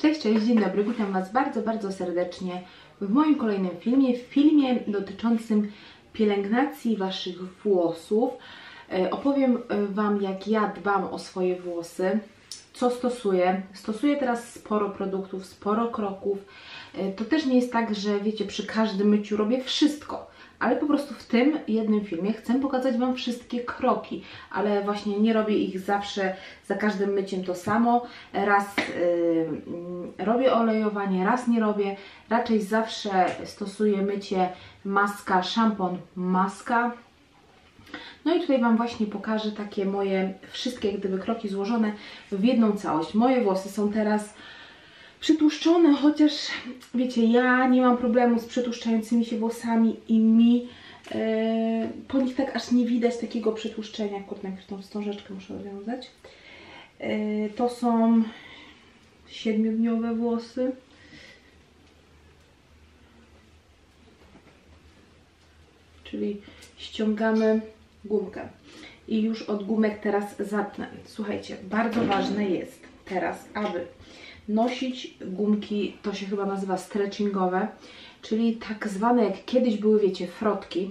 Cześć, cześć, dzień dobry, witam Was bardzo, bardzo serdecznie w moim kolejnym filmie, w filmie dotyczącym pielęgnacji Waszych włosów. E, Opowiem e, Wam, jak ja dbam o swoje włosy, co stosuję. Stosuję teraz sporo produktów, sporo kroków. E, To też nie jest tak, że wiecie, przy każdym myciu robię wszystko ale po prostu w tym jednym filmie chcę pokazać Wam wszystkie kroki, ale właśnie nie robię ich zawsze za każdym myciem to samo. Raz yy, robię olejowanie, raz nie robię. Raczej zawsze stosuję mycie maska, szampon, maska. No i tutaj Wam właśnie pokażę takie moje wszystkie gdyby kroki złożone w jedną całość. Moje włosy są teraz przytłuszczone, chociaż wiecie, ja nie mam problemu z przytłuszczającymi się włosami i mi e, po nich tak aż nie widać takiego przytłuszczenia. Kurde, najpierw tą wstążeczkę muszę rozwiązać. E, to są siedmiodniowe włosy. Czyli ściągamy gumkę. I już od gumek teraz zapnę. Słuchajcie, bardzo ważne jest teraz, aby nosić gumki, to się chyba nazywa stretchingowe, czyli tak zwane jak kiedyś były, wiecie, frotki,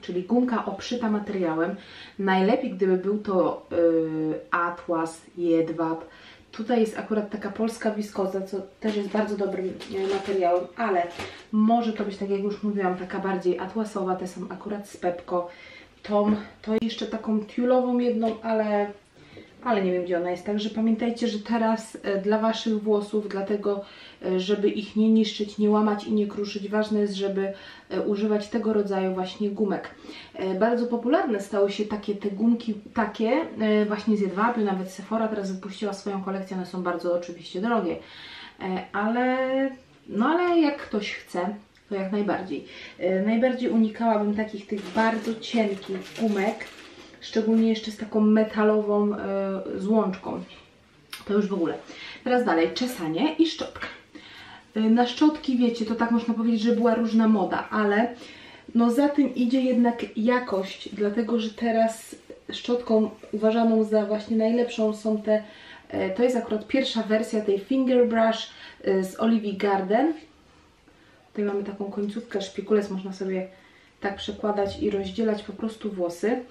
czyli gumka obszyta materiałem. Najlepiej, gdyby był to yy, atlas, jedwab. Tutaj jest akurat taka polska wiskoza, co też jest bardzo dobrym yy, materiałem, ale może to być, tak jak już mówiłam, taka bardziej atłasowa. Te są akurat z Pepko. Tą, to jeszcze taką tiulową jedną, ale ale nie wiem gdzie ona jest. Także pamiętajcie, że teraz e, dla Waszych włosów, dlatego e, żeby ich nie niszczyć, nie łamać i nie kruszyć, ważne jest, żeby e, używać tego rodzaju właśnie gumek. Bardzo popularne stały się takie te gumki, takie właśnie z jedwabiu, nawet Sephora teraz wypuściła swoją kolekcję, one są bardzo oczywiście drogie, ale no ale jak ktoś chce, to jak najbardziej. Najbardziej unikałabym takich tych bardzo cienkich gumek, szczególnie jeszcze z taką metalową e, złączką. To już w ogóle. Teraz dalej, czesanie i szczotka. E, na szczotki, wiecie, to tak można powiedzieć, że była różna moda, ale no za tym idzie jednak jakość, dlatego że teraz szczotką uważaną za właśnie najlepszą są te, e, to jest akurat pierwsza wersja tej Finger Brush z Olivia Garden. Tutaj mamy taką końcówkę, szpikulec, można sobie tak przekładać i rozdzielać po prostu włosy.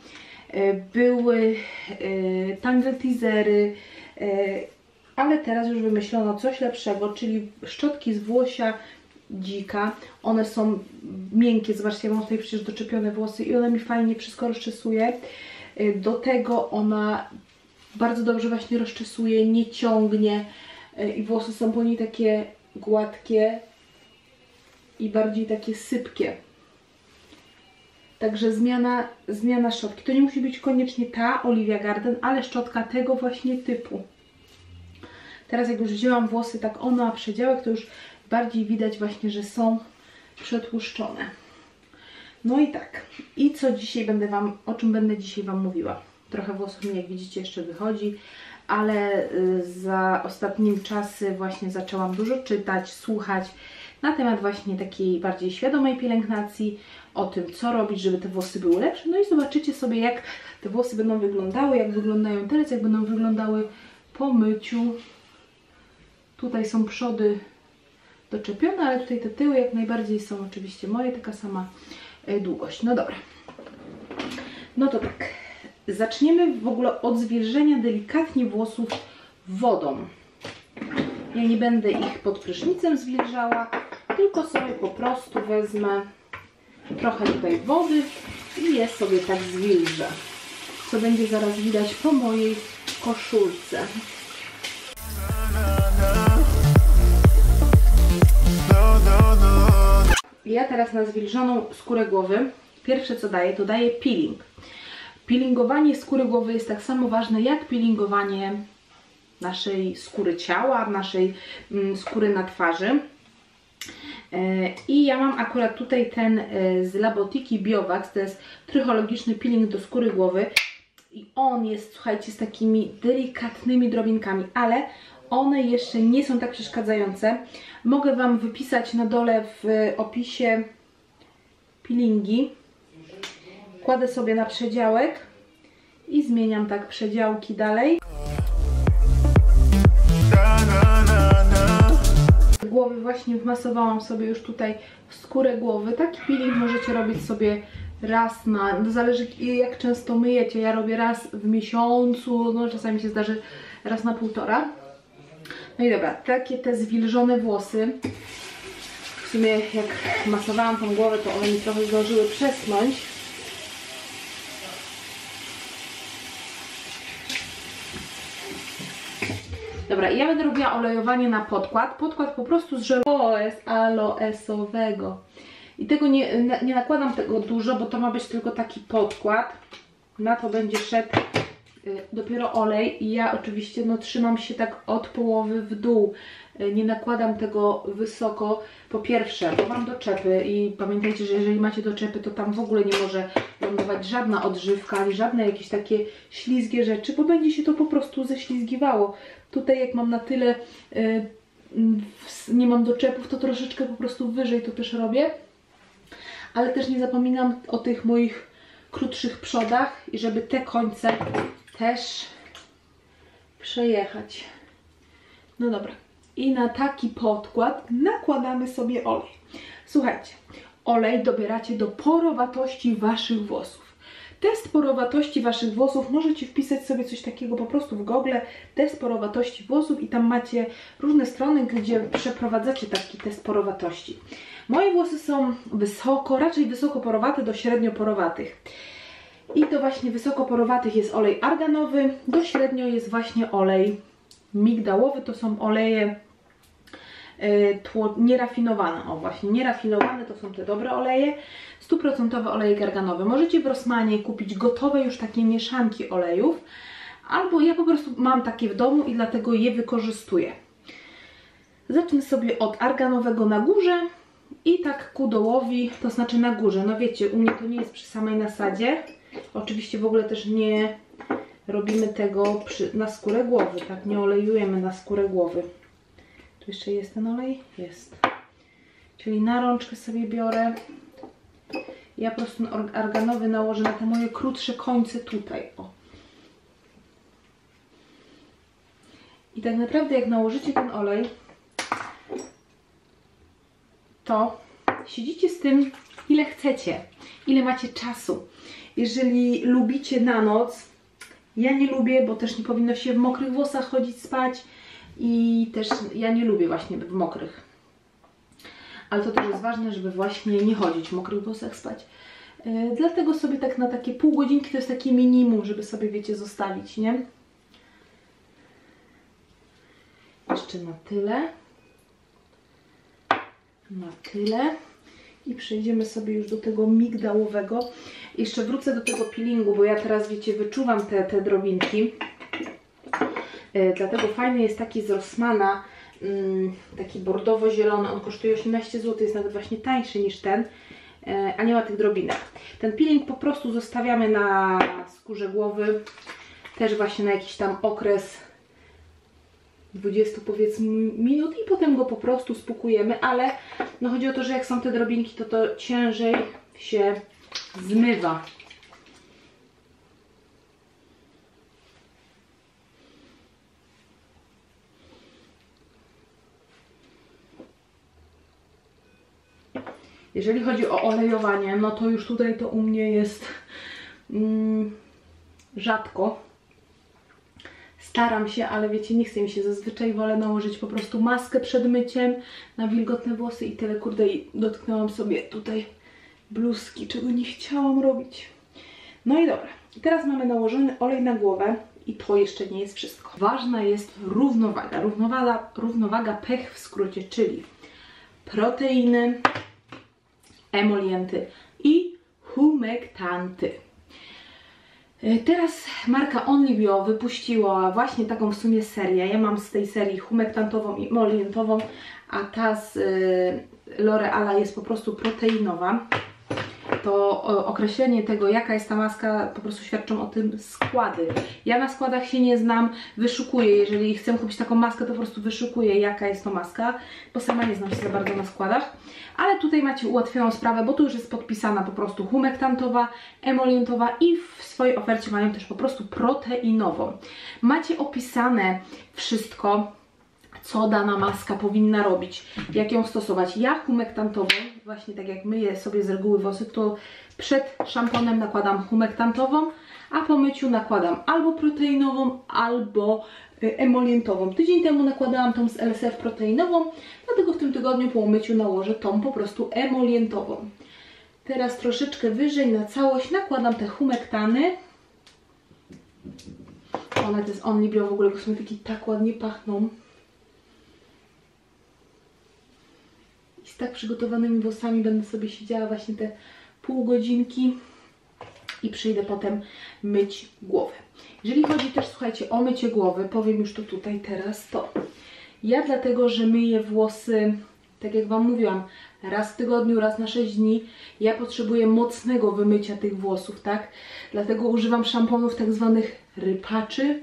E, były e, tangle teasery, e, ale teraz już wymyślono coś lepszego, czyli szczotki z włosia dzika. One są miękkie, zobaczcie, ja mam tutaj przecież doczepione włosy i one mi fajnie wszystko rozczesuje. Do tego ona bardzo dobrze właśnie rozczesuje, nie ciągnie i włosy są po niej takie gładkie i bardziej takie sypkie. Także zmiana, zmiana szczotki. To nie musi być koniecznie ta Olivia Garden, ale szczotka tego właśnie typu. Teraz jak już wzięłam włosy tak ono a przedziałek, to już bardziej widać właśnie, że są przetłuszczone. No i tak. I co dzisiaj będę Wam, o czym będę dzisiaj Wam mówiła? Trochę włosów mi, jak widzicie, jeszcze wychodzi, ale y, za ostatnim czasy właśnie zaczęłam dużo czytać, słuchać na temat właśnie takiej bardziej świadomej pielęgnacji, o tym, co robić, żeby te włosy były lepsze. No i zobaczycie sobie, jak te włosy będą wyglądały, jak wyglądają teraz, jak będą wyglądały po myciu. Tutaj są przody doczepione, ale tutaj te tyły jak najbardziej są oczywiście moje, taka sama e, długość. No dobra. No to tak. Zaczniemy w ogóle od zwilżenia delikatnie włosów wodą. Ja nie będę ich pod prysznicem zwilżała, tylko sobie po prostu wezmę trochę tutaj wody i je sobie tak zwilżę. Co będzie zaraz widać po mojej koszulce. Ja teraz na zwilżoną skórę głowy pierwsze co daję, to daję peeling. Peelingowanie skóry głowy jest tak samo ważne jak peelingowanie naszej skóry ciała, naszej mm, skóry na twarzy. I ja mam akurat tutaj ten e, z Labotiki Biovax, to jest trychologiczny peeling do skóry głowy. I on jest, słuchajcie, z takimi delikatnymi drobinkami, ale one jeszcze nie są tak przeszkadzające. Mogę Wam wypisać na dole w opisie peelingi. Kładę sobie na przedziałek i zmieniam tak przedziałki dalej. Właśnie wmasowałam sobie już tutaj skórę głowy. Taki peeling możecie robić sobie raz na, no zależy jak często myjecie. Ja robię raz w miesiącu, no czasami się zdarzy raz na półtora. No i dobra, takie te zwilżone włosy. W sumie jak masowałam tą głowę, to one mi trochę zdążyły przesnąć. Dobra, ja będę robiła olejowanie na podkład. Podkład po prostu z żelu aloesowego. I tego nie, nie nakładam tego dużo, bo to ma być tylko taki podkład. Na to będzie szedł y, dopiero olej i ja oczywiście no, trzymam się tak od połowy w dół. Y, nie nakładam tego wysoko. Po pierwsze, bo mam doczepy i pamiętajcie, że jeżeli macie doczepy, to tam w ogóle nie może lądować żadna odżywka, ani żadne jakieś takie ślizgie rzeczy, bo będzie się to po prostu ześlizgiwało. Tutaj jak mam na tyle, y, nie mam doczepów, to troszeczkę po prostu wyżej to też robię. Ale też nie zapominam o tych moich krótszych przodach i żeby te końce też przejechać. No dobra. I na taki podkład nakładamy sobie olej. Słuchajcie, olej dobieracie do porowatości Waszych włosów. Test porowatości Waszych włosów możecie wpisać sobie coś takiego po prostu w Google, test porowatości włosów i tam macie różne strony, gdzie przeprowadzacie taki test porowatości. Moje włosy są wysoko, raczej wysoko porowate do średnio porowatych. I do właśnie wysoko porowatych jest olej arganowy, do średnio jest właśnie olej migdałowy, to są oleje tło, nierafinowane, o właśnie, nierafinowane to są te dobre oleje, stuprocentowe oleje garganowe. Możecie w Rossmanie kupić gotowe już takie mieszanki olejów, albo ja po prostu mam takie w domu i dlatego je wykorzystuję. Zacznę sobie od arganowego na górze i tak ku dołowi, to znaczy na górze. No wiecie, u mnie to nie jest przy samej nasadzie. Oczywiście w ogóle też nie robimy tego przy, na skórę głowy, tak? Nie olejujemy na skórę głowy. Jeszcze jest ten olej? Jest. Czyli na rączkę sobie biorę. Ja po prostu arganowy nałożę na te moje krótsze końce tutaj. O. I tak naprawdę jak nałożycie ten olej, to siedzicie z tym ile chcecie, ile macie czasu. Jeżeli lubicie na noc, ja nie lubię, bo też nie powinno się w mokrych włosach chodzić spać i też ja nie lubię właśnie w mokrych. Ale to też jest ważne, żeby właśnie nie chodzić w mokrych włosach spać. Yy, dlatego sobie tak na takie pół godzinki to jest takie minimum, żeby sobie, wiecie, zostawić, nie? Jeszcze na tyle. Na tyle i przejdziemy sobie już do tego migdałowego. Jeszcze wrócę do tego peelingu, bo ja teraz, wiecie, wyczuwam te, te drobinki. E, dlatego fajny jest taki z Rossmana, mm, taki bordowo-zielony, on kosztuje 18 zł, jest nawet właśnie tańszy niż ten, e, a nie ma tych drobinek. Ten peeling po prostu zostawiamy na skórze głowy, też właśnie na jakiś tam okres 20 powiedzmy minut i potem go po prostu spukujemy, ale no chodzi o to, że jak są te drobinki, to to ciężej się zmywa. Jeżeli chodzi o olejowanie, no to już tutaj to u mnie jest mm, rzadko. Staram się, ale wiecie, nie chcę mi się. Zazwyczaj wolę nałożyć po prostu maskę przed myciem na wilgotne włosy i tyle. Kurde, i dotknęłam sobie tutaj bluzki, czego nie chciałam robić. No i dobra. I teraz mamy nałożony olej na głowę i to jeszcze nie jest wszystko. Ważna jest równowaga. Równowaga, równowaga pech w skrócie, czyli proteiny, emolienty i humektanty. E, teraz marka Onlybio wypuściła właśnie taką w sumie serię. Ja mam z tej serii humektantową i emolientową, a ta z y, L'Oreala jest po prostu proteinowa to określenie tego, jaka jest ta maska, po prostu świadczą o tym składy. Ja na składach się nie znam, wyszukuję, jeżeli chcę kupić taką maskę, to po prostu wyszukuję, jaka jest to maska, bo sama nie znam się za bardzo na składach. Ale tutaj macie ułatwioną sprawę, bo tu już jest podpisana po prostu humektantowa, emolientowa i w swojej ofercie mają też po prostu proteinową. Macie opisane wszystko, co dana maska powinna robić, jak ją stosować. Ja humektantową, właśnie tak jak myję sobie z reguły włosy, to przed szamponem nakładam humektantową, a po myciu nakładam albo proteinową, albo y, emolientową. Tydzień temu nakładałam tą z LSF proteinową, dlatego w tym tygodniu po umyciu nałożę tą po prostu emolientową. Teraz troszeczkę wyżej na całość nakładam te humektany. One to jest Only Bio, w ogóle kosmetyki tak ładnie pachną. I z tak przygotowanymi włosami będę sobie siedziała właśnie te pół godzinki i przyjdę potem myć głowę. Jeżeli chodzi też, słuchajcie, o mycie głowy, powiem już to tutaj teraz, to ja dlatego, że myję włosy, tak jak Wam mówiłam, raz w tygodniu, raz na 6 dni, ja potrzebuję mocnego wymycia tych włosów, tak? Dlatego używam szamponów tak zwanych rypaczy,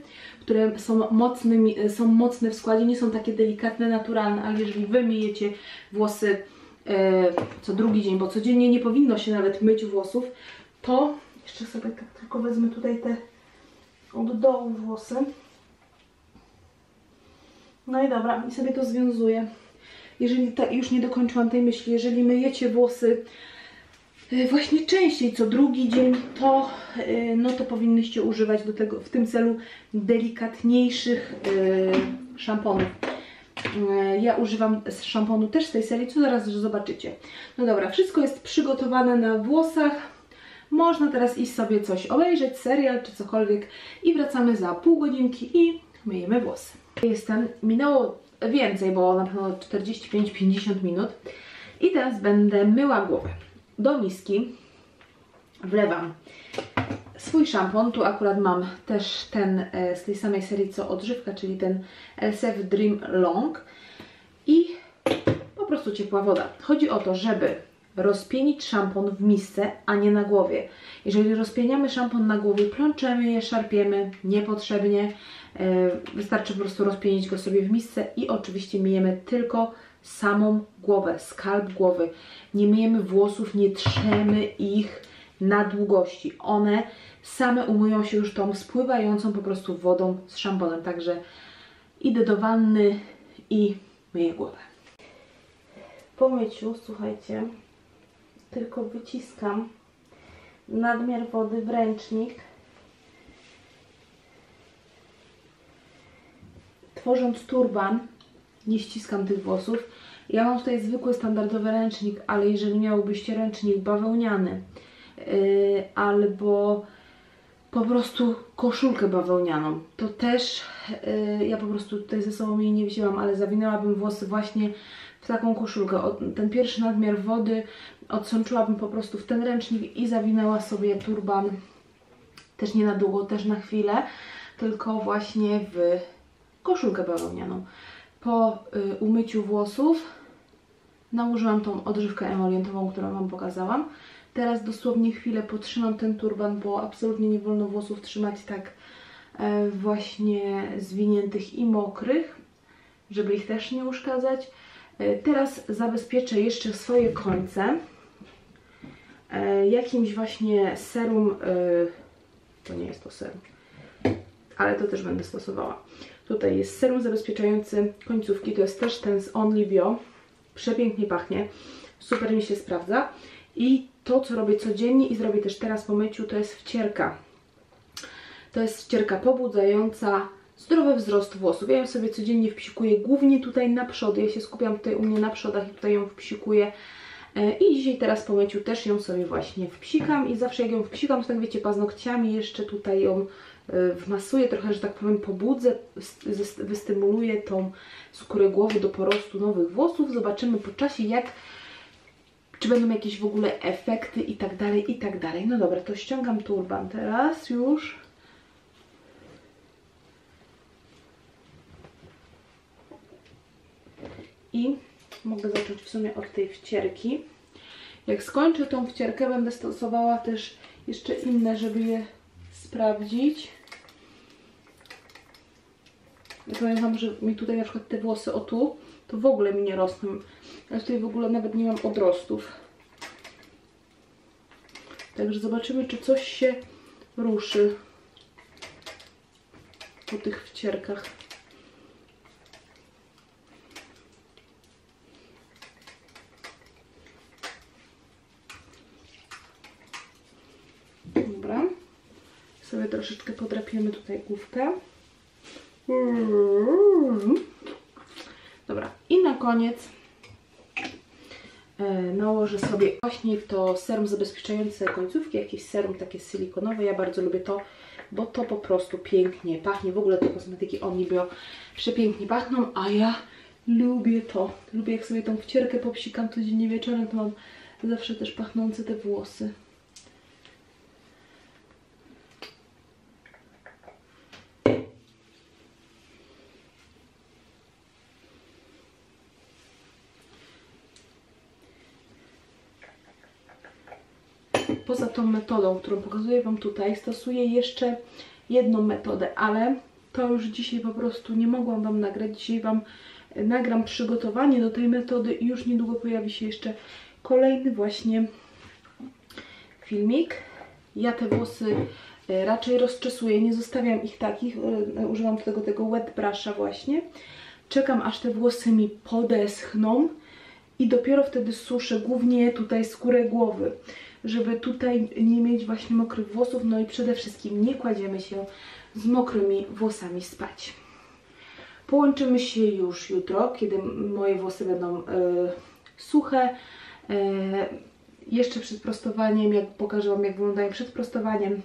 które są, mocnymi, są mocne w składzie, nie są takie delikatne, naturalne, ale jeżeli Wy myjecie włosy e, co drugi dzień, bo codziennie nie powinno się nawet myć włosów, to jeszcze sobie tak tylko wezmę tutaj te od dołu włosy. No i dobra, i sobie to związuję. Jeżeli tak, już nie dokończyłam tej myśli, jeżeli myjecie włosy właśnie częściej, co drugi dzień, to, y, no to powinnyście używać do tego, w tym celu delikatniejszych y, szamponów. Ja używam szamponu też z tej serii, co zaraz zobaczycie. No dobra, wszystko jest przygotowane na włosach. Można teraz iść sobie coś obejrzeć, serial czy cokolwiek i wracamy za pół godzinki i myjemy włosy. Jestem, minęło więcej, bo na pewno 45-50 minut i teraz będę myła głowę. Do miski wlewam swój szampon, tu akurat mam też ten e, z tej samej serii co odżywka, czyli ten LSF Dream Long i po prostu ciepła woda. Chodzi o to, żeby rozpienić szampon w misce, a nie na głowie. Jeżeli rozpieniamy szampon na głowie, plączemy je, szarpiemy niepotrzebnie. E, wystarczy po prostu rozpienić go sobie w misce i oczywiście myjemy tylko samą głowę, skalp głowy. Nie myjemy włosów, nie trzemy ich na długości. One same umyją się już tą spływającą po prostu wodą z szamponem. Także idę do wanny i myję głowę. Po myciu, słuchajcie, tylko wyciskam nadmiar wody w ręcznik. Tworząc turban, nie ściskam tych włosów. Ja mam tutaj zwykły, standardowy ręcznik, ale jeżeli miałbyście ręcznik bawełniany yy, albo po prostu koszulkę bawełnianą, to też yy, ja po prostu tutaj ze sobą jej nie wzięłam, ale zawinęłabym włosy właśnie w taką koszulkę. O, ten pierwszy nadmiar wody odsączyłabym po prostu w ten ręcznik i zawinęła sobie turban też nie na długo, też na chwilę, tylko właśnie w koszulkę bawełnianą. Po y, umyciu włosów nałożyłam tą odżywkę emolientową, którą Wam pokazałam. Teraz dosłownie chwilę potrzymam ten turban, bo absolutnie nie wolno włosów trzymać tak e, właśnie zwiniętych i mokrych, żeby ich też nie uszkadzać. E, teraz zabezpieczę jeszcze swoje końce e, jakimś właśnie serum, to nie jest to serum, ale to też będę stosowała. Tutaj jest serum zabezpieczający końcówki, to jest też ten z Only Bio, przepięknie pachnie, super mi się sprawdza i to co robię codziennie i zrobię też teraz po myciu to jest wcierka. To jest wcierka pobudzająca, zdrowy wzrost włosów. Ja ją sobie codziennie wpsikuję, głównie tutaj na przody. Ja się skupiam tutaj u mnie na przodach i tutaj ją wpsikuję. E, I dzisiaj teraz po myciu też ją sobie właśnie wpsikam i zawsze jak ją wpsikam, to tak wiecie, paznokciami jeszcze tutaj ją wmasuję, trochę, że tak powiem, pobudzę, wystymuluję tą skórę głowy do porostu nowych włosów. Zobaczymy po czasie, jak czy będą jakieś w ogóle efekty i tak dalej, i tak dalej. No dobra, to ściągam turban teraz już. i mogę zacząć w sumie od tej wcierki. Jak skończę tą wcierkę, będę stosowała też jeszcze inne, żeby je sprawdzić. Wam, że mi tutaj na przykład te włosy o tu, to w ogóle mi nie rosną. Ja tutaj w ogóle nawet nie mam odrostów. Także zobaczymy, czy coś się ruszy po tych wcierkach. sobie troszeczkę podrapiemy tutaj główkę. Dobra, i na koniec e, nałożę sobie właśnie to serum zabezpieczające końcówki, jakieś serum takie silikonowe. Ja bardzo lubię to, bo to po prostu pięknie pachnie. W ogóle te kosmetyki Onibio przepięknie pachną, a ja lubię to. Lubię jak sobie tą wcierkę popsikam codziennie wieczorem, to mam zawsze też pachnące te włosy. Poza tą metodą, którą pokazuję Wam tutaj, stosuję jeszcze jedną metodę, ale to już dzisiaj po prostu nie mogłam Wam nagrać. Dzisiaj Wam nagram przygotowanie do tej metody i już niedługo pojawi się jeszcze kolejny właśnie filmik. Ja te włosy e, raczej rozczesuję, nie zostawiam ich takich, e, używam tego tego wet brusha właśnie. Czekam aż te włosy mi podeschną i dopiero wtedy suszę głównie tutaj skórę głowy żeby tutaj nie mieć właśnie mokrych włosów, no i przede wszystkim nie kładziemy się z mokrymi włosami spać. Połączymy się już jutro, kiedy moje włosy będą y, suche. Y, jeszcze przed prostowaniem, jak pokażę Wam, jak wyglądają przed prostowaniem,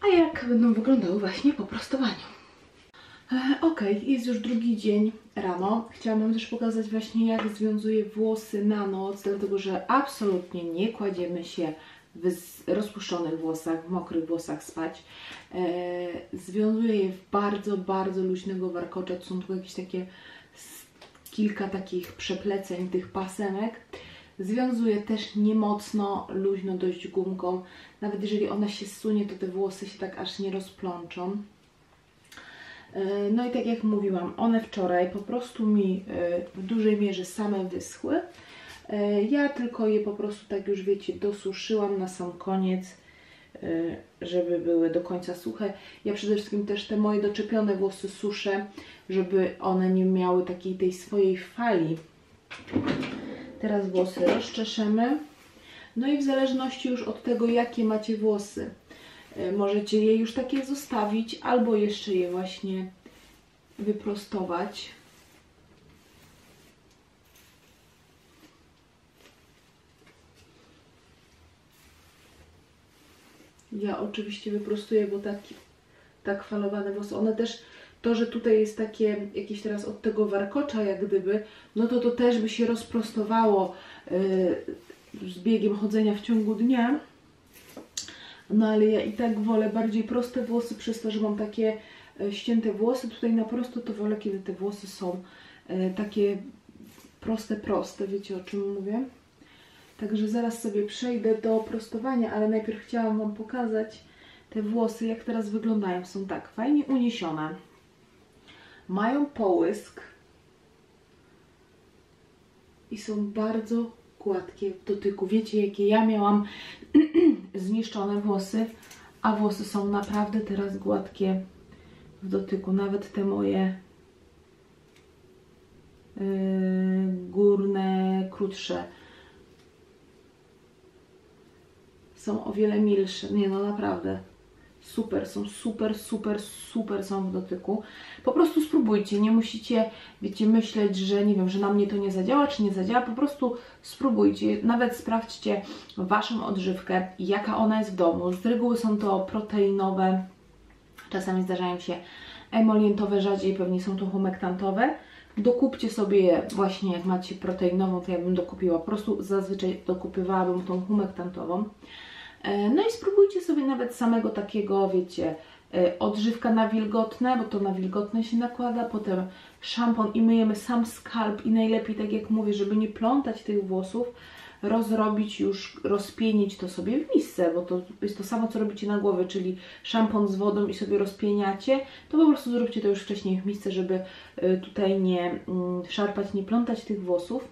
a jak będą wyglądały właśnie po prostowaniu. E, ok, jest już drugi dzień rano. Chciałam Wam też pokazać właśnie jak związuję włosy na noc, dlatego że absolutnie nie kładziemy się w rozpuszczonych włosach, w mokrych włosach spać. E, związuję je w bardzo, bardzo luźnego warkocza. To są tylko jakieś takie kilka takich przepleceń tych pasemek. Związuję też niemocno, luźno, dość gumką. Nawet jeżeli ona się sunie, to te włosy się tak aż nie rozplączą. E, no i tak jak mówiłam, one wczoraj po prostu mi e, w dużej mierze same wyschły. E, ja tylko je po prostu tak już wiecie dosuszyłam na sam koniec, żeby były do końca suche. Ja przede wszystkim też te moje doczepione włosy suszę, żeby one nie miały takiej tej swojej fali. Teraz włosy rozczeszemy. No i w zależności już od tego, jakie macie włosy, możecie je już takie zostawić, albo jeszcze je właśnie wyprostować. Ja oczywiście wyprostuję, bo taki, tak falowane włosy, one też, to, że tutaj jest takie jakieś teraz od tego warkocza jak gdyby, no to to też by się rozprostowało yy, z biegiem chodzenia w ciągu dnia. No ale ja i tak wolę bardziej proste włosy, przez to, że mam takie e, ścięte włosy. Tutaj na prosto to wolę, kiedy te włosy są e, takie proste, proste. Wiecie o czym mówię? Także zaraz sobie przejdę do prostowania, ale najpierw chciałam Wam pokazać te włosy, jak teraz wyglądają. Są tak fajnie uniesione. Mają połysk i są bardzo gładkie w dotyku. Wiecie, jakie ja miałam zniszczone włosy, a włosy są naprawdę teraz gładkie w dotyku. Nawet te moje yy, górne, krótsze są o wiele milsze. Nie no, naprawdę super, są super, super, super są w dotyku. Po prostu spróbujcie, nie musicie, wiecie, myśleć, że nie wiem, że na mnie to nie zadziała, czy nie zadziała, po prostu spróbujcie, nawet sprawdźcie Waszą odżywkę, jaka ona jest w domu. Z reguły są to proteinowe, czasami zdarzają się emolientowe, rzadziej pewnie są to humektantowe. Dokupcie sobie właśnie, jak macie proteinową, to ja bym dokupiła, po prostu zazwyczaj dokupywałabym tą humektantową. E, no i spróbujcie sobie nawet samego takiego, wiecie, e, odżywka na wilgotne, bo to na wilgotne się nakłada, potem szampon i myjemy sam skalp i najlepiej, tak jak mówię, żeby nie plątać tych włosów, rozrobić już, rozpienić to sobie w misce, bo to jest to samo, co robicie na głowie, czyli szampon z wodą i sobie rozpieniacie, to po prostu zróbcie to już wcześniej w misce, żeby e, tutaj nie mm, szarpać, nie plątać tych włosów.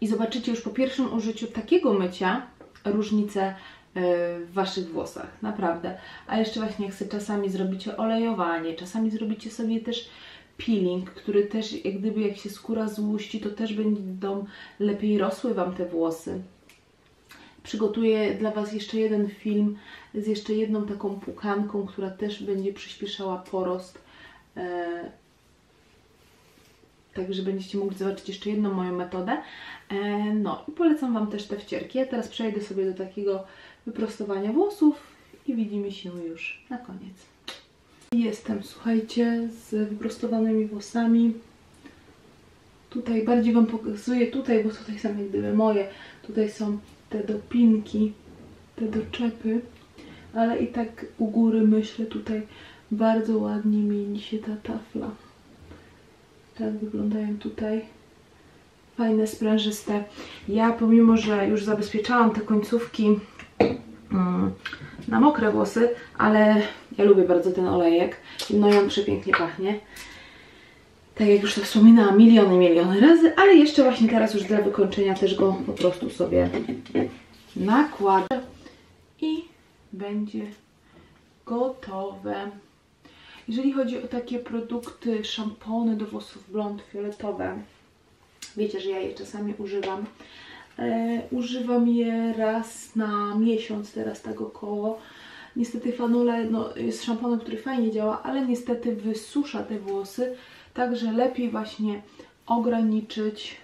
I zobaczycie już po pierwszym użyciu takiego mycia, różnice e, w Waszych włosach, naprawdę. A jeszcze właśnie jak sobie czasami zrobicie olejowanie, czasami zrobicie sobie też peeling, który też jak gdyby jak się skóra złuści, to też będą lepiej rosły Wam te włosy. Przygotuję dla Was jeszcze jeden film z jeszcze jedną taką pukanką, która też będzie przyspieszała porost. Także będziecie mogli zobaczyć jeszcze jedną moją metodę. E, No i polecam Wam też te wcierki. Ja teraz przejdę sobie do takiego wyprostowania włosów i widzimy się już na koniec. Jestem, słuchajcie, z wyprostowanymi włosami. Tutaj bardziej Wam pokazuję tutaj, bo tutaj są jak gdyby moje. Tutaj są te dopinki, te doczepy, ale i tak u góry myślę tutaj bardzo ładnie mieni się ta tafla. Tak wyglądają tutaj. Fajne, sprężyste. Ja pomimo, że już zabezpieczałam te końcówki mm, na mokre włosy, ale ja lubię bardzo ten olejek. No i on przepięknie pachnie. Tak jak już to wspominałam miliony, miliony razy, ale jeszcze właśnie teraz już dla wykończenia też go po prostu sobie nakładę i będzie gotowe. Jeżeli chodzi o takie produkty, szampony do włosów blond fioletowe, wiecie, że ja je czasami używam. E, używam je raz na miesiąc, teraz tak około. Niestety Fanule no, jest szamponem, który fajnie działa, ale niestety wysusza te włosy, także lepiej właśnie ograniczyć.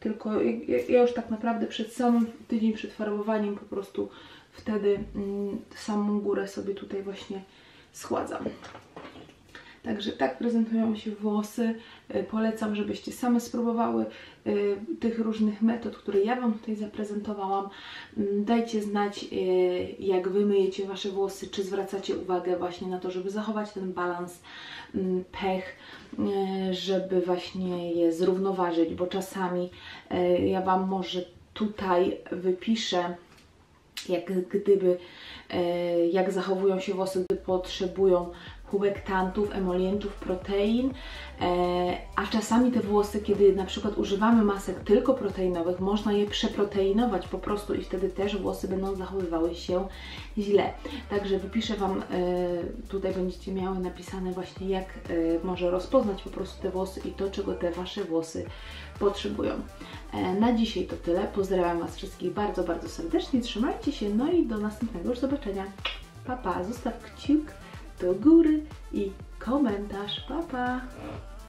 Tylko ja, ja już tak naprawdę przed samym tydzień przed farbowaniem po prostu wtedy mm, samą górę sobie tutaj właśnie schładzam. Także tak prezentują się włosy. Y, Polecam, żebyście same spróbowały y, tych różnych metod, które ja Wam tutaj zaprezentowałam. Mm, Dajcie znać, y, jak Wy myjecie Wasze włosy, czy zwracacie uwagę właśnie na to, żeby zachować ten balans, mm, pech, żeby właśnie je zrównoważyć, bo czasami ja Wam może tutaj wypiszę, jak gdyby, e, jak zachowują się włosy, gdy potrzebują hubektantów, emolientów, protein, e, a czasami te włosy, kiedy na przykład używamy masek tylko proteinowych, można je przeproteinować po prostu i wtedy też włosy będą zachowywały się źle. Także wypiszę Wam, e, tutaj będziecie miały napisane właśnie jak może rozpoznać po prostu te włosy i to, czego te Wasze włosy potrzebują. E, Na dzisiaj to tyle. Pozdrawiam Was wszystkich bardzo, bardzo serdecznie. Trzymajcie się, no i do następnego już zobaczenia. Pa, pa. Zostaw kciuk do góry i komentarz. Pa, pa.